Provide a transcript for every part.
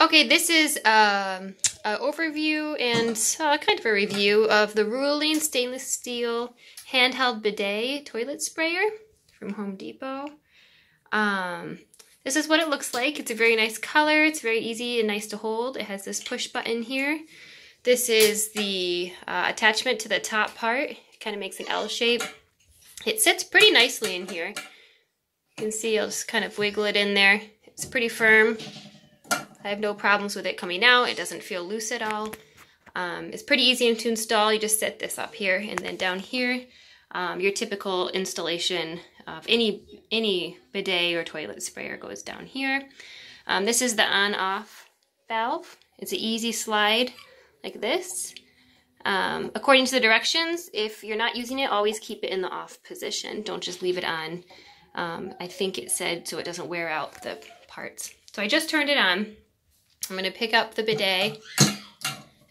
Okay, this is um, an overview and uh, kind of a review of the Ruling Stainless Steel Handheld Bidet Toilet Sprayer from Home Depot. Um, this is what it looks like. It's a very nice color. It's very easy and nice to hold. It has this push button here. This is the uh, attachment to the top part. It kind of makes an L shape. It sits pretty nicely in here. You can see I'll just kind of wiggle it in there. It's pretty firm. I have no problems with it coming out. It doesn't feel loose at all. Um, it's pretty easy to install. You just set this up here and then down here, um, your typical installation of any, any bidet or toilet sprayer goes down here. Um, this is the on-off valve. It's an easy slide like this. Um, according to the directions, if you're not using it, always keep it in the off position. Don't just leave it on. Um, I think it said so it doesn't wear out the parts. So I just turned it on. I'm going to pick up the bidet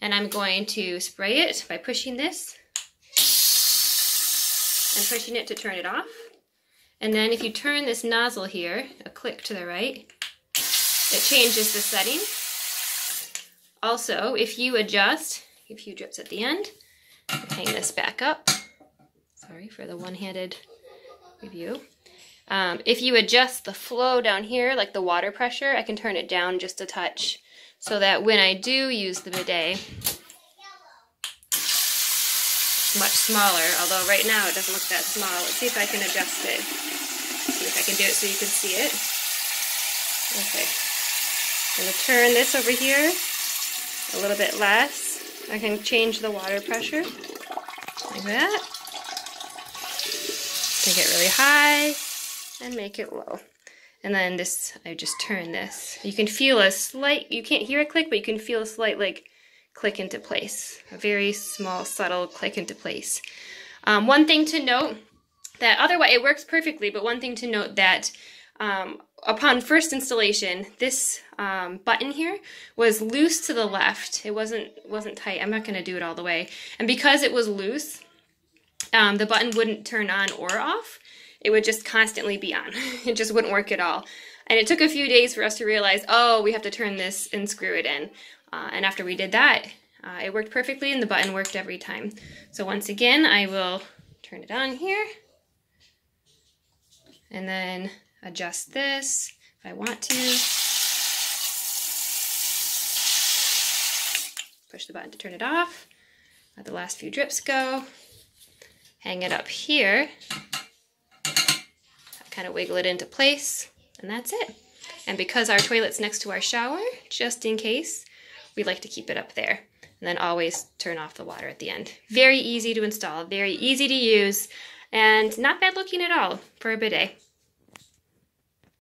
and I'm going to spray it by pushing this and pushing it to turn it off. And then if you turn this nozzle here, a click to the right, it changes the setting. Also, if you adjust, a few drips at the end, hang this back up. Sorry for the one-handed review. Um, if you adjust the flow down here, like the water pressure, I can turn it down just a touch so that when I do use the bidet, much smaller, although right now it doesn't look that small. Let's see if I can adjust it. See if I can do it so you can see it. Okay. I'm going to turn this over here a little bit less. I can change the water pressure like that. Make it really high and make it low. And then this, I just turn this. You can feel a slight, you can't hear a click, but you can feel a slight like click into place. A very small, subtle click into place. Um, one thing to note that otherwise it works perfectly, but one thing to note that um, upon first installation, this um, button here was loose to the left. It wasn't wasn't tight. I'm not going to do it all the way. And because it was loose, um, the button wouldn't turn on or off it would just constantly be on. it just wouldn't work at all. And it took a few days for us to realize, oh, we have to turn this and screw it in. Uh, and after we did that, uh, it worked perfectly and the button worked every time. So once again, I will turn it on here. And then adjust this if I want to. Push the button to turn it off. Let the last few drips go. Hang it up here kind of wiggle it into place, and that's it. And because our toilet's next to our shower, just in case, we like to keep it up there. And then always turn off the water at the end. Very easy to install, very easy to use, and not bad looking at all for a bidet.